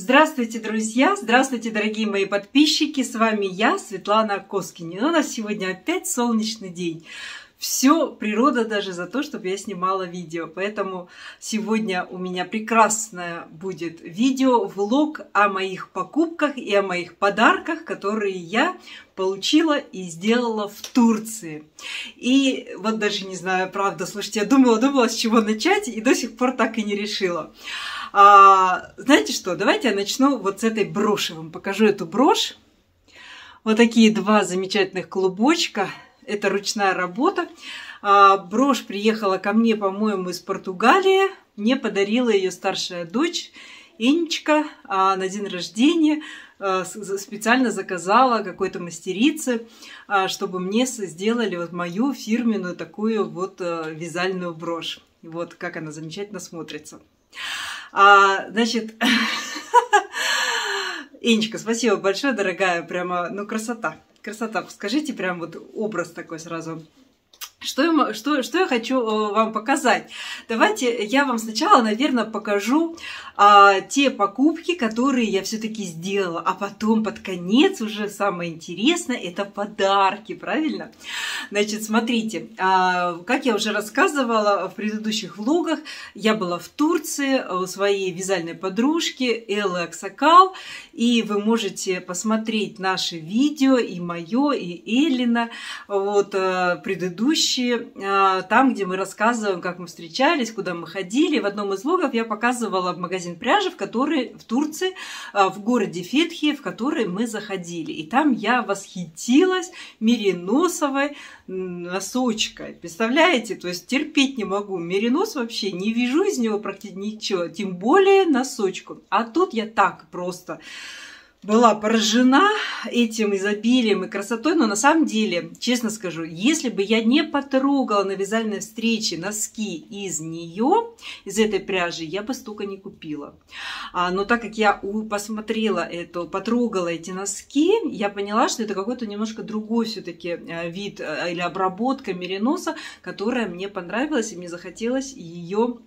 Здравствуйте, друзья! Здравствуйте, дорогие мои подписчики! С вами я, Светлана Коскинин. У нас сегодня опять солнечный день. Все, природа даже за то, чтобы я снимала видео. Поэтому сегодня у меня прекрасное будет видео, влог о моих покупках и о моих подарках, которые я получила и сделала в Турции. И вот даже не знаю, правда, слушайте, я думала, думала, с чего начать, и до сих пор так и не решила. А, знаете что, давайте я начну вот с этой броши. Вам покажу эту брошь. Вот такие два замечательных клубочка. Это ручная работа. А, брошь приехала ко мне, по-моему, из Португалии. Мне подарила ее старшая дочь Инечка а, на день рождения а, специально заказала какой-то мастерице, чтобы мне сделали вот мою фирменную такую вот вязальную брошь. Вот как она замечательно смотрится. А, значит, Инечка, спасибо большое, дорогая, прямо, ну, красота, красота. Скажите прям вот образ такой сразу что я, что, что я хочу э, вам показать? Давайте я вам сначала, наверное, покажу а, те покупки, которые я все-таки сделала, а потом под конец уже самое интересное это подарки, правильно? Значит, смотрите, а, как я уже рассказывала в предыдущих влогах, я была в Турции у своей вязальной подружки Эллы Аксакал, и вы можете посмотреть наши видео, и мое, и Эллина, вот э, предыдущие предыдущие, а, там, где мы рассказываем, как мы встречались, куда мы ходили. В одном из влогов я показывала магазин пряжи, в который в Турции, а, в городе Фетхи, в который мы заходили. И там я восхитилась мериносовой носочкой. Представляете? То есть терпеть не могу. Меринос вообще не вижу из него практически ничего, тем более носочку. А тут я так просто была поражена этим изобилием и красотой, но на самом деле, честно скажу, если бы я не потрогала на вязальной встрече носки из нее, из этой пряжи, я бы столько не купила. А, но так как я посмотрела эту, потрогала эти носки, я поняла, что это какой-то немножко другой все-таки э, вид э, или обработка мериноса, которая мне понравилась, и мне захотелось ее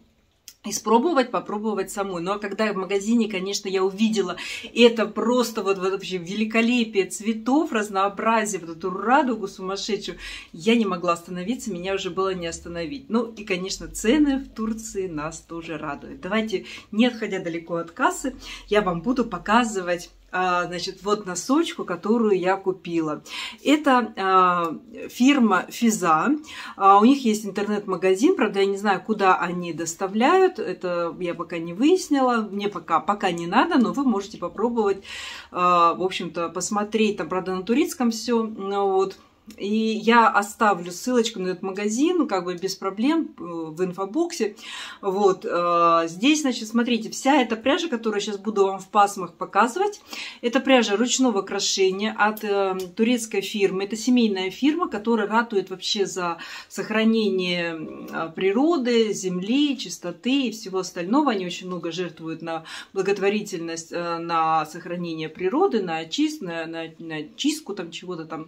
испробовать, попробовать самой. Ну а когда в магазине, конечно, я увидела это просто вот, вот вообще великолепие цветов, разнообразие, вот эту радугу сумасшедшую, я не могла остановиться, меня уже было не остановить. Ну и, конечно, цены в Турции нас тоже радуют. Давайте, не отходя далеко от кассы, я вам буду показывать значит, вот носочку, которую я купила. Это а, фирма Физа. А, у них есть интернет-магазин, правда, я не знаю, куда они доставляют. Это я пока не выяснила. Мне пока, пока не надо, но вы можете попробовать, в общем-то, посмотреть. Там, правда, на турецком все. Ну, вот. И я оставлю ссылочку на этот магазин, как бы без проблем, э, в инфобоксе. Вот. Э, здесь, значит, смотрите, вся эта пряжа, которую сейчас буду вам в пасмах показывать, это пряжа ручного крошения от э, турецкой фирмы. Это семейная фирма, которая ратует вообще за сохранение природы, земли, чистоты и всего остального. Они очень много жертвуют на благотворительность, на сохранение природы, на, очист, на, на, на чистку там чего-то там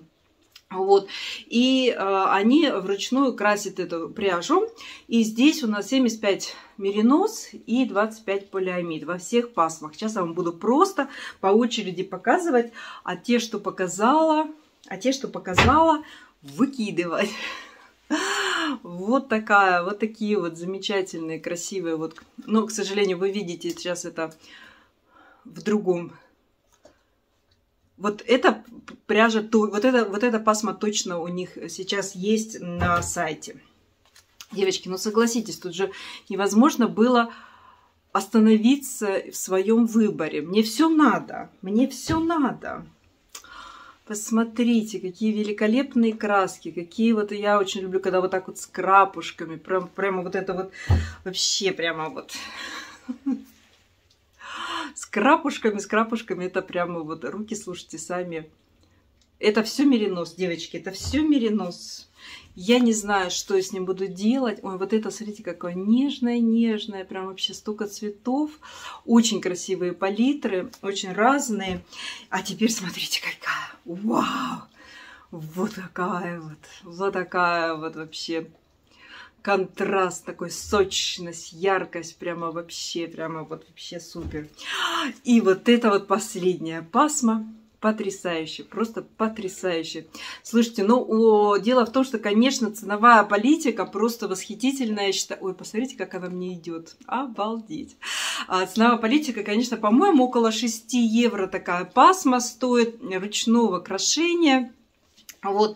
вот. И э, они вручную красят эту пряжу. И здесь у нас 75 меринос и 25 полиамид во всех пасмах. Сейчас я вам буду просто по очереди показывать, а те, что показала, а те, что показала, выкидывать. Вот такая, вот такие вот замечательные, красивые вот. Но, к сожалению, вы видите сейчас это в другом вот эта пряжа, вот эта, вот эта пасма точно у них сейчас есть на сайте. Девочки, ну согласитесь, тут же невозможно было остановиться в своем выборе. Мне все надо, мне все надо. Посмотрите, какие великолепные краски, какие вот я очень люблю, когда вот так вот с крапушками, прям, прямо вот это вот вообще прямо вот с крапушками, с крапушками. Это прямо вот руки, слушайте, сами. Это все меринос, девочки, это все меринос. Я не знаю, что я с ним буду делать. Ой, вот это, смотрите, какое нежное-нежное. Прям вообще столько цветов. Очень красивые палитры, очень разные. А теперь смотрите, какая. Вау! Вот такая вот. Вот такая вот вообще контраст, такой сочность, яркость, прямо вообще, прямо вот вообще супер. И вот это вот последняя пасма, потрясающе, просто потрясающе. Слушайте, ну, о, дело в том, что, конечно, ценовая политика просто восхитительная. Я считаю, ой, посмотрите, как она мне идет. Обалдеть. А ценовая политика, конечно, по-моему, около 6 евро такая пасма стоит ручного крошения. Вот.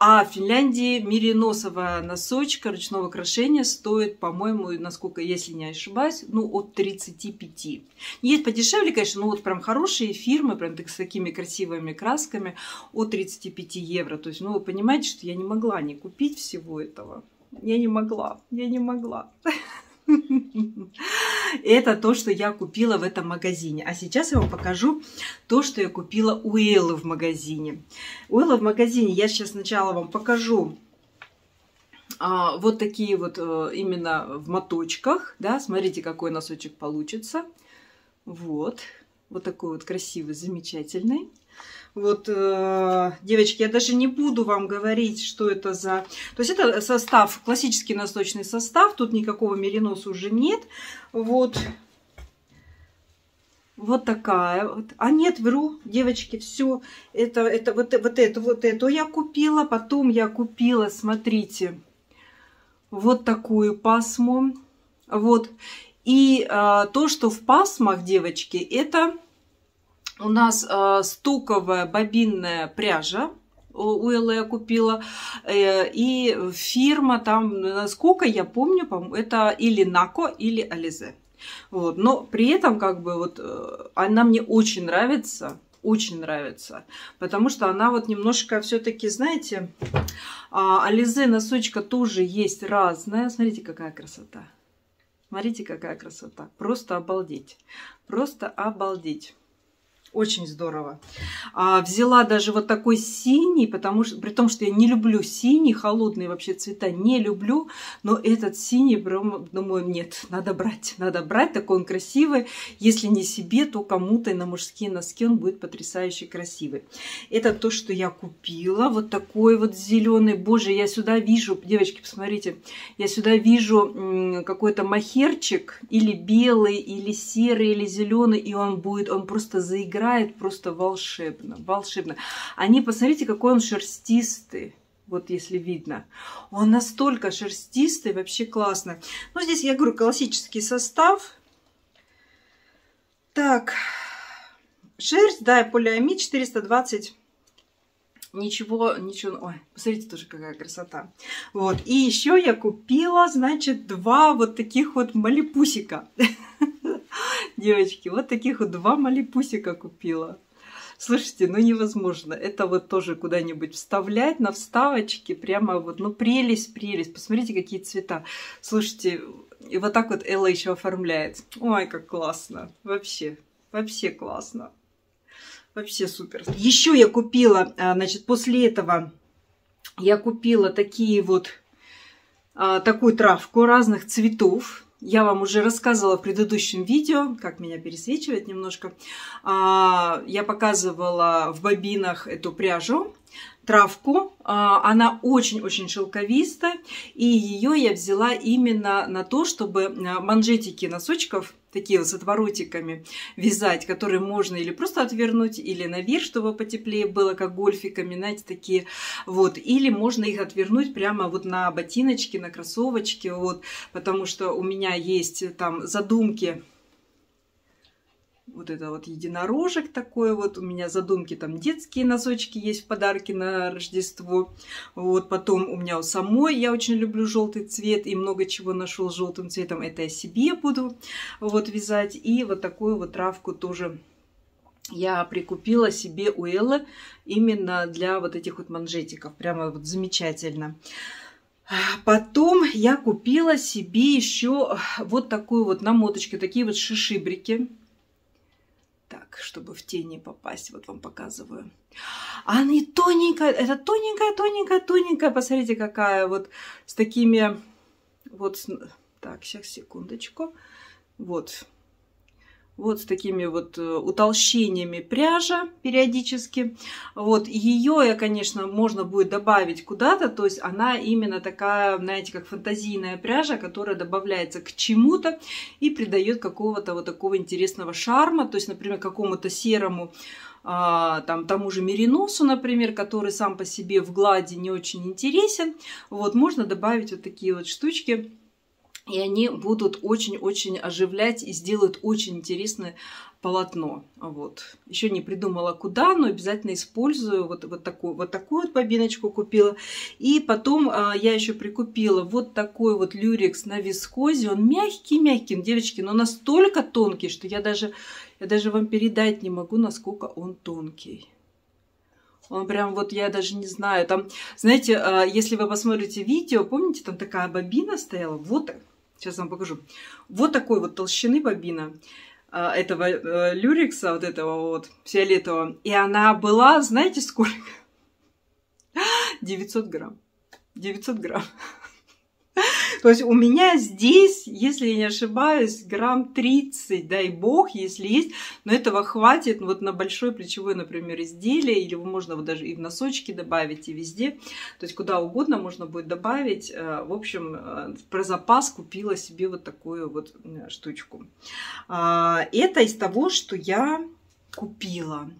А в Финляндии мериносовая носочка ручного крошения стоит, по-моему, насколько, если не ошибаюсь, ну, от 35. Есть подешевле, конечно, но вот прям хорошие фирмы, прям так, с такими красивыми красками, от 35 евро. То есть, ну, вы понимаете, что я не могла не купить всего этого. Я не могла, я не могла. Это то, что я купила в этом магазине. А сейчас я вам покажу то, что я купила у Эллы в магазине. У Эллы в магазине я сейчас сначала вам покажу а, вот такие вот а, именно в моточках. Да, смотрите, какой носочек получится. Вот. Вот такой вот красивый, замечательный. Вот, э, девочки, я даже не буду вам говорить, что это за... То есть это состав, классический носочный состав, тут никакого мериноса уже нет. Вот, вот такая. А нет, вру, девочки, все. Это, это, вот, вот это, вот это я купила. Потом я купила, смотрите, вот такую пасму. Вот. И а, то, что в пасмах, девочки, это у нас э, стуковая бобинная пряжа у Эллы я купила. Э, и фирма там, насколько я помню, это или Нако, или Ализе. Вот. Но при этом, как бы, вот, э, она мне очень нравится, очень нравится, потому что она вот немножко все-таки, знаете, Ализе носочка тоже есть разная. Смотрите, какая красота. Смотрите, какая красота. Просто обалдеть. Просто обалдеть. Очень здорово. А, взяла даже вот такой синий, потому что, при том, что я не люблю синий, холодные вообще цвета не люблю, но этот синий, прям, думаю, нет, надо брать, надо брать, такой он красивый. Если не себе, то кому-то на мужские носки он будет потрясающе красивый. Это то, что я купила, вот такой вот зеленый. Боже, я сюда вижу, девочки, посмотрите, я сюда вижу какой-то махерчик, или белый, или серый, или зеленый, и он будет, он просто заиграет играет просто волшебно, волшебно. Они, посмотрите, какой он шерстистый. Вот если видно. Он настолько шерстистый, вообще классно. Ну, здесь, я говорю, классический состав. Так, шерсть, да, полиамид 420 ничего, ничего, ой, посмотрите тоже какая красота. Вот, и еще я купила, значит, два вот таких вот малипусика. Девочки, вот таких вот два малипусика купила. Слушайте, ну невозможно. Это вот тоже куда-нибудь вставлять на вставочки. Прямо вот, ну прелесть, прелесть. Посмотрите, какие цвета. Слушайте, и вот так вот Элла еще оформляет. Ой, как классно. Вообще, вообще классно. Вообще супер. Еще я купила, а, значит, после этого я купила такие вот, а, такую травку разных цветов. Я вам уже рассказывала в предыдущем видео, как меня пересвечивает немножко. А, я показывала в бобинах эту пряжу, травку. А, она очень-очень шелковистая. И ее я взяла именно на то, чтобы а, манжетики носочков такие вот с отворотиками вязать, которые можно или просто отвернуть, или наверх, чтобы потеплее было, как гольфиками, знаете, такие вот. Или можно их отвернуть прямо вот на ботиночки, на кроссовочки, вот, потому что у меня есть там задумки вот это вот единорожек такой вот. У меня задумки там детские носочки есть в подарке на Рождество. Вот потом у меня у самой, я очень люблю желтый цвет и много чего нашел желтым цветом. Это я себе буду вот вязать. И вот такую вот травку тоже я прикупила себе у Эллы именно для вот этих вот манжетиков. Прямо вот замечательно. Потом я купила себе еще вот такую вот намоточку, такие вот шишибрики. Чтобы в тени попасть, вот вам показываю. А они тоненькая, это тоненькая, тоненькая, тоненькая. Посмотрите, какая вот с такими вот... Так, сейчас, секундочку. Вот. Вот с такими вот э, утолщениями пряжа периодически. Вот ее, я, конечно, можно будет добавить куда-то, то есть она именно такая, знаете, как фантазийная пряжа, которая добавляется к чему-то и придает какого-то вот такого интересного шарма, то есть, например, какому-то серому а, там, тому же мериносу, например, который сам по себе в глади не очень интересен, вот, можно добавить вот такие вот штучки, и они будут очень-очень оживлять и сделают очень интересное полотно. Вот. Еще не придумала куда, но обязательно использую. Вот, вот, такую, вот такую вот бобиночку купила. И потом а, я еще прикупила вот такой вот люрекс на вискозе. Он мягкий-мягкий, девочки, но настолько тонкий, что я даже, я даже вам передать не могу, насколько он тонкий. Он прям вот, я даже не знаю, там, знаете, а, если вы посмотрите видео, помните, там такая бобина стояла, вот Сейчас вам покажу. Вот такой вот толщины бобина а, этого э, люрикса, вот этого вот фиолетового. И она была, знаете, сколько? 900 грамм. 900 грамм. То есть у меня здесь, если я не ошибаюсь, грамм 30, дай бог, если есть, но этого хватит вот на большое плечевое, например, изделие, или можно вот даже и в носочки добавить, и везде. То есть куда угодно можно будет добавить. Э, в общем, э, про запас купила себе вот такую вот штучку. А, это из того, что я купила.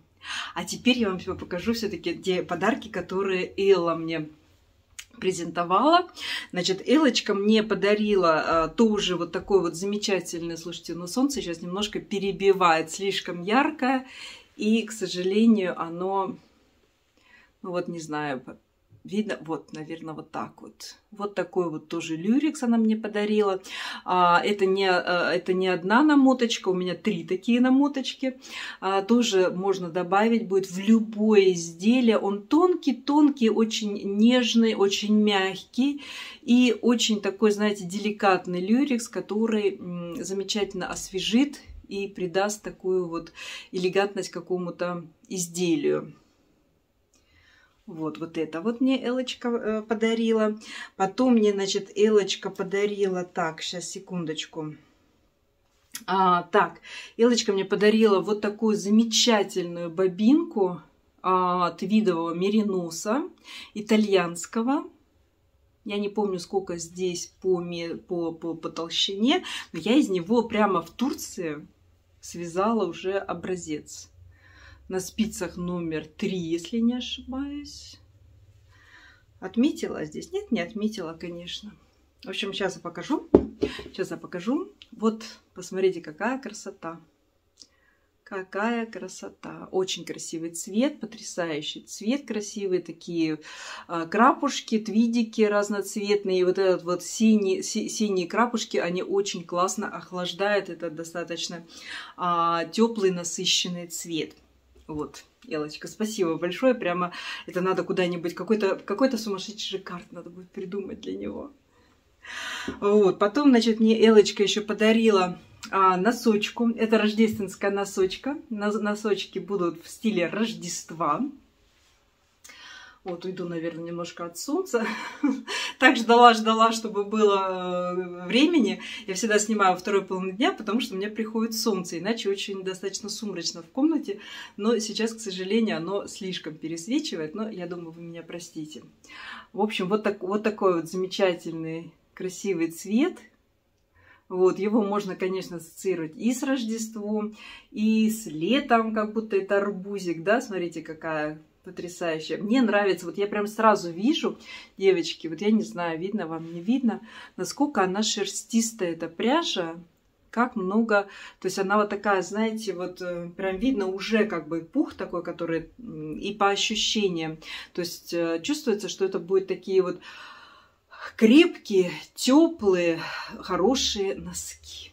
А теперь я вам покажу все-таки те подарки, которые Элла мне презентовала. Значит, Элочка мне подарила а, тоже вот такой вот замечательный, слушайте, но солнце сейчас немножко перебивает, слишком яркое, и, к сожалению, оно, ну вот не знаю, Видно, вот, наверное, вот так вот. Вот такой вот тоже люрикс она мне подарила. А, это, не, а, это не одна намоточка, у меня три такие намоточки. А, тоже можно добавить будет в любое изделие. Он тонкий, тонкий, очень нежный, очень мягкий и очень такой, знаете, деликатный люрикс, который замечательно освежит и придаст такую вот элегантность какому-то изделию. Вот, вот это вот мне Элочка э, подарила. Потом мне, значит, Элочка подарила... Так, сейчас, секундочку. А, так, Элочка мне подарила вот такую замечательную бобинку а, твидового мериноса, итальянского. Я не помню, сколько здесь по, по, по, по толщине, но я из него прямо в Турции связала уже образец на спицах номер 3, если не ошибаюсь. Отметила здесь? Нет, не отметила, конечно. В общем, сейчас я покажу. Сейчас я покажу. Вот, посмотрите, какая красота. Какая красота. Очень красивый цвет, потрясающий цвет, красивые такие а, крапушки, твидики разноцветные. И вот этот вот синий, си, синие крапушки, они очень классно охлаждают. Это достаточно а, теплый, насыщенный цвет. Вот, Елочка, спасибо большое. Прямо это надо куда-нибудь, какой-то какой сумасшедший карт надо будет придумать для него. Вот, потом, значит, мне Элочка еще подарила а, носочку. Это рождественская носочка. Носочки будут в стиле Рождества. Вот уйду, наверное, немножко от солнца. так ждала-ждала, чтобы было э, времени. Я всегда снимаю второй половину дня, потому что мне приходит солнце, иначе очень достаточно сумрачно в комнате. Но сейчас, к сожалению, оно слишком пересвечивает, но я думаю, вы меня простите. В общем, вот, так, вот такой вот замечательный, красивый цвет. Вот, его можно, конечно, ассоциировать и с Рождеством, и с летом, как будто это арбузик, да, смотрите, какая потрясающая. Мне нравится, вот я прям сразу вижу, девочки, вот я не знаю, видно вам, не видно, насколько она шерстистая, эта пряжа, как много, то есть она вот такая, знаете, вот э, прям видно уже как бы пух такой, который и по ощущениям, то есть э, чувствуется, что это будет такие вот крепкие, теплые, хорошие носки.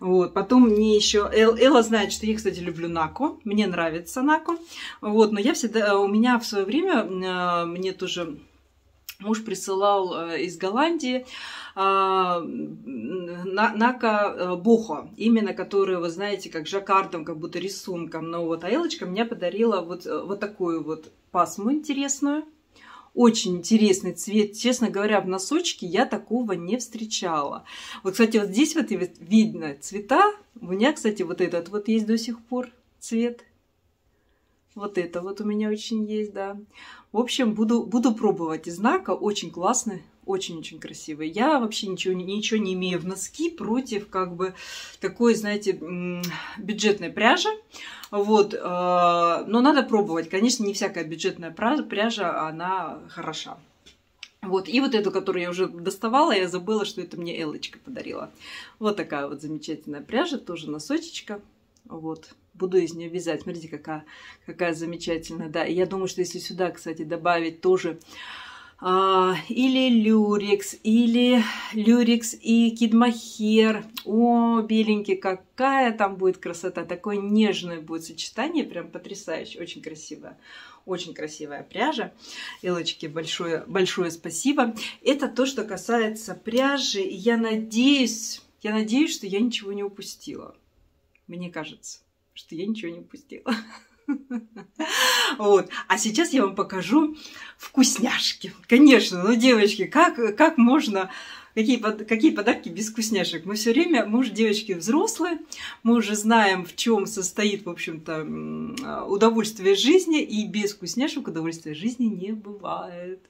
Вот. Потом мне еще... Эл, Элла знает, что я, кстати, люблю Нако. Мне нравится Нако. Вот. Но я всегда... У меня в свое время... Э, мне тоже муж присылал э, из Голландии Нака э, Бохо, именно который, вы знаете, как жаккардом, как будто рисунком. Но вот Аэлочка мне подарила вот, вот такую вот пасму интересную Очень интересный цвет. Честно говоря, в носочке я такого не встречала. Вот, кстати, вот здесь вот видно цвета. У меня, кстати, вот этот вот есть до сих пор цвет. Вот это вот у меня очень есть, да. В общем, буду, буду пробовать из знака. Очень классный, очень-очень красивый. Я вообще ничего, ничего не имею в носки против как бы такой, знаете, бюджетной пряжи. Вот, э, но надо пробовать. Конечно, не всякая бюджетная пряжа, она хороша. Вот, и вот эту, которую я уже доставала, я забыла, что это мне Элочка подарила. Вот такая вот замечательная пряжа, тоже носочечка. Вот, буду из нее вязать. Смотрите, какая, какая замечательная, да. И я думаю, что если сюда, кстати, добавить тоже а, или люрикс, или люрикс и кидмахер. О, беленький, какая там будет красота. Такое нежное будет сочетание, прям потрясающе, очень красивое. Очень красивая пряжа. Элочке большое, большое спасибо. Это то, что касается пряжи. Я надеюсь, я надеюсь, что я ничего не упустила. Мне кажется, что я ничего не упустила. Вот. А сейчас я вам покажу вкусняшки. Конечно, ну, девочки, как, как можно Какие, какие подарки без вкусняшек? Мы все время, мы уже девочки взрослые, мы уже знаем, в чем состоит, в общем-то, удовольствие жизни, и без вкусняшек удовольствия жизни не бывает.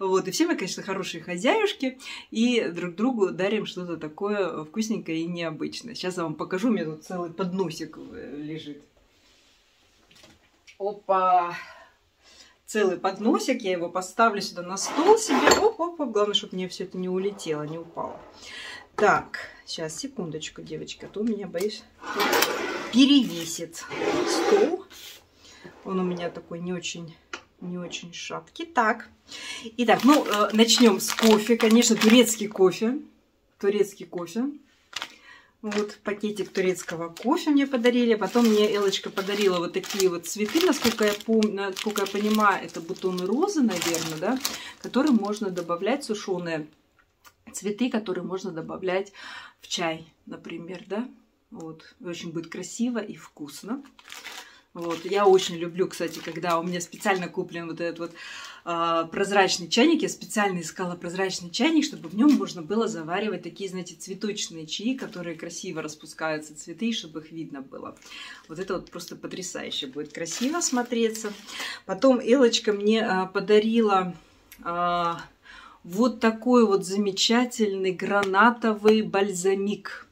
Вот, и все мы, конечно, хорошие хозяюшки, и друг другу дарим что-то такое вкусненькое и необычное. Сейчас я вам покажу, у меня тут целый подносик э, лежит. Опа! Целый подносик, я его поставлю сюда на стол себе. Оп, оп, оп. Главное, чтобы мне все это не улетело, не упало. Так, сейчас, секундочку, девочка, а то у меня, боюсь, перевесит стол. Он у меня такой не очень не очень шаткий. Так, итак, ну, э, начнем с кофе. Конечно, турецкий кофе. Турецкий кофе. Вот пакетик турецкого кофе мне подарили. Потом мне Элочка подарила вот такие вот цветы, насколько я помню, насколько я понимаю, это бутоны розы, наверное, да, которые можно добавлять сушеные цветы, которые можно добавлять в чай, например, да. Вот, очень будет красиво и вкусно. Вот. Я очень люблю, кстати, когда у меня специально куплен вот этот вот прозрачный чайник. Я специально искала прозрачный чайник, чтобы в нем можно было заваривать такие, знаете, цветочные чаи, которые красиво распускаются цветы, чтобы их видно было. Вот это вот просто потрясающе будет красиво смотреться. Потом Элочка мне э, подарила... Э, вот такой вот замечательный гранатовый бальзамик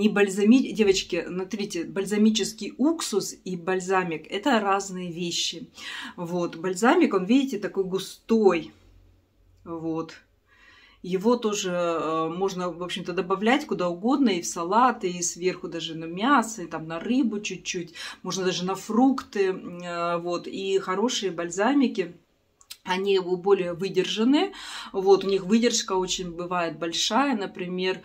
не бальзами... Девочки, смотрите, бальзамический уксус и бальзамик – это разные вещи. Вот, бальзамик, он, видите, такой густой. Вот. Его тоже э, можно, в общем-то, добавлять куда угодно, и в салаты, и сверху даже на мясо, и там на рыбу чуть-чуть, можно даже на фрукты, э, вот, и хорошие бальзамики, они более выдержанные, вот, у них выдержка очень бывает большая, например,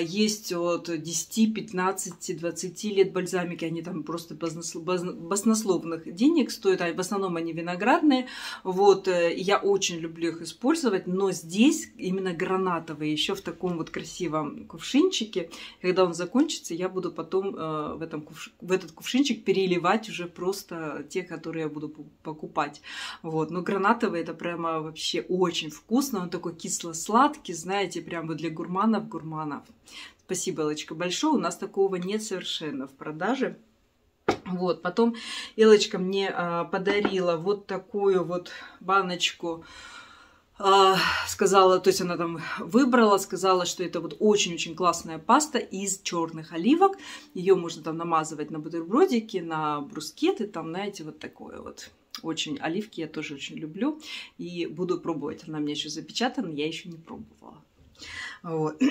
есть от 10, 15, 20 лет бальзамики, они там просто баснословных денег стоят, а в основном они виноградные. Вот, э, я очень люблю их использовать, но здесь именно гранатовые, еще в таком вот красивом кувшинчике. Когда он закончится, я буду потом э, в, этом в этот кувшинчик переливать уже просто те, которые я буду покупать. Вот, но гранатовый это прямо вообще очень вкусно, он такой кисло-сладкий, знаете, прямо для гурманов-гурманов. Спасибо, Элочка, большое. У нас такого нет совершенно в продаже. Вот, потом Элочка мне а, подарила вот такую вот баночку а, сказала, то есть она там выбрала, сказала, что это вот очень-очень классная паста из черных оливок. Ее можно там намазывать на бутербродики, на брускеты, там, знаете, вот такое вот. Очень оливки я тоже очень люблю и буду пробовать. Она меня еще запечатана, я еще не пробовала. Вот.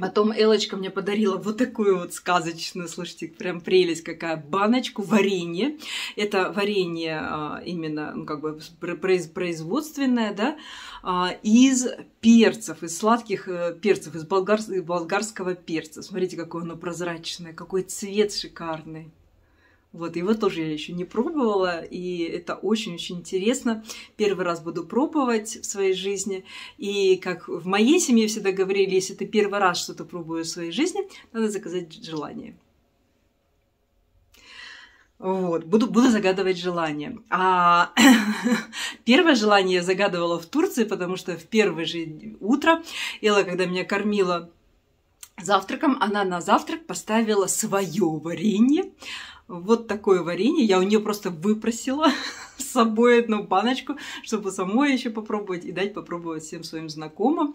Потом Элочка мне подарила вот такую вот сказочную, слушайте, прям прелесть какая, баночку варенья. Это варенье а, именно, ну, как бы производственное, да, а, из перцев, из сладких э, перцев, из болгарского перца. Смотрите, какое оно прозрачное, какой цвет шикарный. Вот, его тоже я еще не пробовала, и это очень-очень интересно. Первый раз буду пробовать в своей жизни. И как в моей семье всегда говорили, если ты первый раз что-то пробуешь в своей жизни, надо заказать желание. Вот, буду, буду загадывать желание. А первое желание я загадывала в Турции, потому что в первое же утро Элла, когда меня кормила завтраком, она на завтрак поставила свое варенье. Вот такое варенье. Я у нее просто выпросила с собой одну баночку, чтобы самой еще попробовать и дать попробовать всем своим знакомым.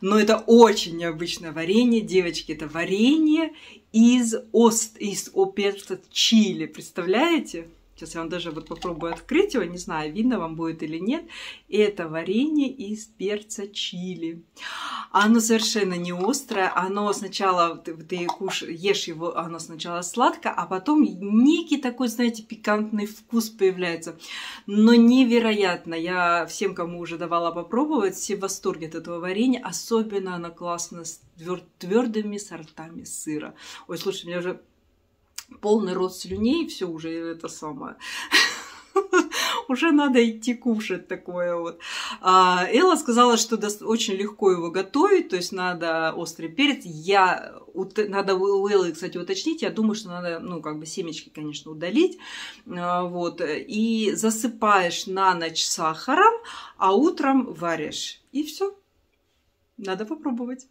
Но это очень необычное варенье. Девочки, это варенье из, ост, из перца чили. Представляете? Сейчас я вам даже вот попробую открыть его, не знаю, видно вам будет или нет. Это варенье из перца чили. Оно совершенно не острое, оно сначала, ты, ты куш, ешь его, оно сначала сладко, а потом некий такой, знаете, пикантный вкус появляется. Но невероятно, я всем, кому уже давала попробовать, все в восторге от этого варенья, особенно оно классно с твердыми сортами сыра. Ой, слушай, меня уже полный рот слюней, все уже это самое. уже надо идти кушать такое вот. А, Элла сказала, что очень легко его готовить, то есть надо острый перец. Я, надо у Эллы, кстати, уточнить, я думаю, что надо, ну, как бы семечки, конечно, удалить, а, вот, и засыпаешь на ночь сахаром, а утром варишь, и все. Надо попробовать.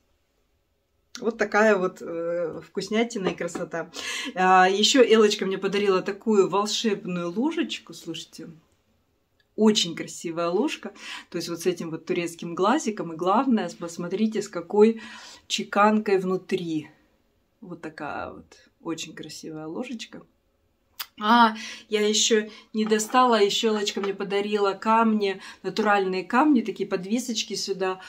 Вот такая вот э, вкуснятина и красота. А, еще Элочка мне подарила такую волшебную ложечку, слушайте. Очень красивая ложка. То есть вот с этим вот турецким глазиком. И главное, посмотрите, с какой чеканкой внутри. Вот такая вот очень красивая ложечка. А, я еще не достала, еще Элочка мне подарила камни, натуральные камни, такие подвесочки сюда.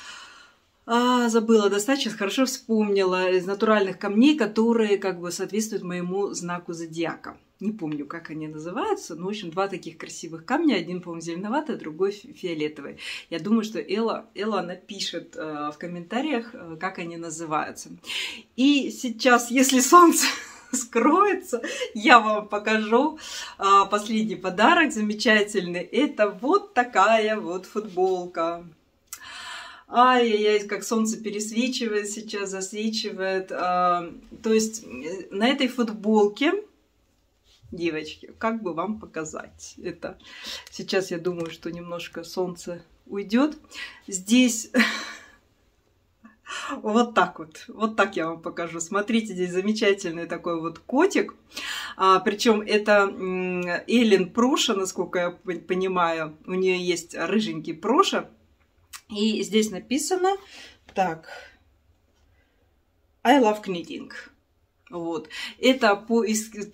А, забыла достать, сейчас хорошо вспомнила, из натуральных камней, которые как бы соответствуют моему знаку зодиака. Не помню, как они называются, но, в общем, два таких красивых камня. Один, по-моему, зеленоватый, а другой фиолетовый. Я думаю, что Элла, Элла напишет э, в комментариях, э, как они называются. И сейчас, если солнце скроется, я вам покажу э, последний подарок замечательный. Это вот такая вот футболка. Ай-яй-яй, как солнце пересвечивает сейчас, засвечивает. А, то есть э, на этой футболке, девочки, как бы вам показать это? Сейчас я думаю, что немножко солнце уйдет. Здесь вот так вот. Вот так я вам покажу. Смотрите, здесь замечательный такой вот котик. А, причем это Эллен Проша, насколько я понимаю. У нее есть рыженький Проша. И здесь написано, так, I love knitting. Вот. Это по,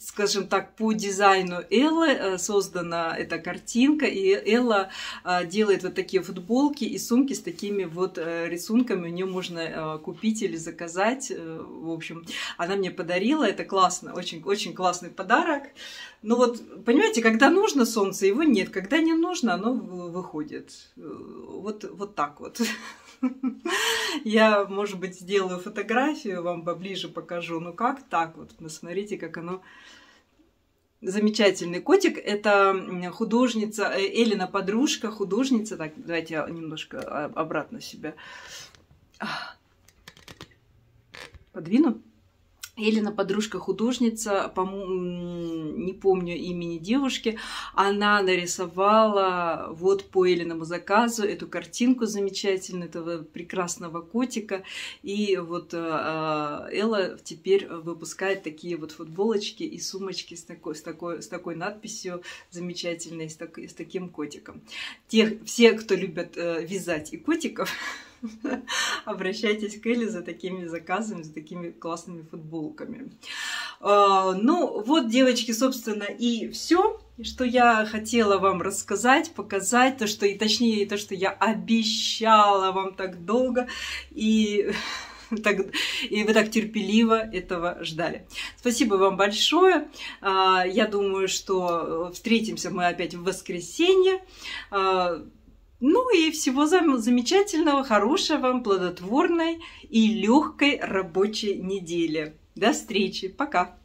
скажем так, по дизайну Эллы э, создана эта картинка, и Элла э, делает вот такие футболки и сумки с такими вот э, рисунками. У нее можно купить или заказать. В общем, она мне подарила. Это классно, очень, очень классный подарок. Ну вот, понимаете, когда нужно солнце, его нет. Когда не нужно, оно выходит. Вот, вот так вот. Я, может быть, сделаю фотографию, вам поближе покажу. Ну как так вот? Посмотрите, как оно замечательный котик. Это художница, э, Элина подружка, художница. Так, давайте я немножко обратно себя подвину. Елена подружка художница, не помню имени девушки, она нарисовала вот по Элиному заказу эту картинку замечательную этого прекрасного котика. И вот э, э, Элла теперь выпускает такие вот футболочки и сумочки с такой, с такой, с такой надписью замечательной, с, так, с таким котиком. Те, все, кто любят э, вязать и котиков, обращайтесь к Элли за такими заказами, за такими классными футболками. А, ну, вот, девочки, собственно, и все, что я хотела вам рассказать, показать, то, что, и точнее, то, что я обещала вам так долго, и так, и вы так терпеливо этого ждали. Спасибо вам большое. А, я думаю, что встретимся мы опять в воскресенье. Ну и всего замечательного, хорошего вам, плодотворной и легкой рабочей недели. До встречи. Пока.